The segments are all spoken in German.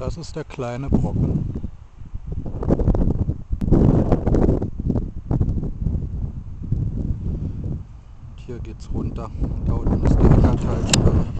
Das ist der kleine Brocken. Und hier geht's runter. Da unten ist der Eckertalsperre.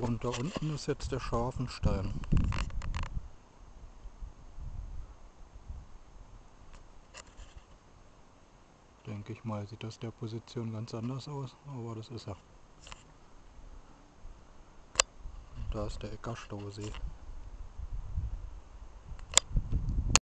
Und da unten ist jetzt der Scharfenstein. Denke ich mal, sieht das der Position ganz anders aus, aber das ist er. Und da ist der Eckerstausee.